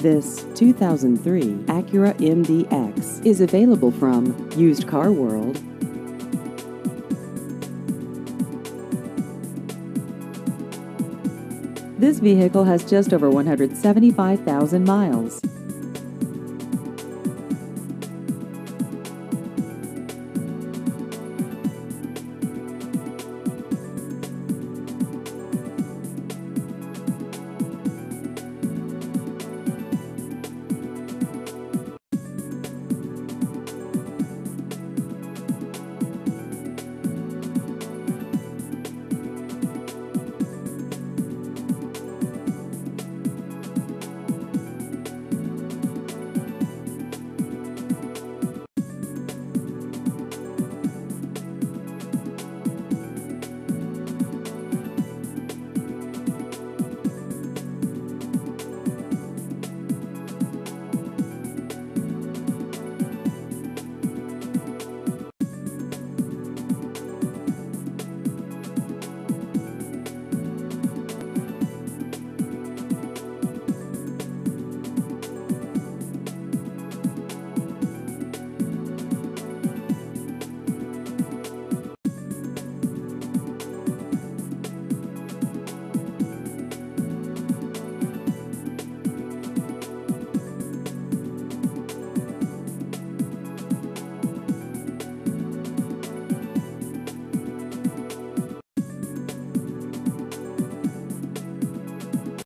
This 2003 Acura MDX is available from Used Car World. This vehicle has just over 175,000 miles.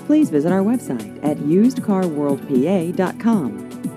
Please visit our website at usedcarworldpa.com.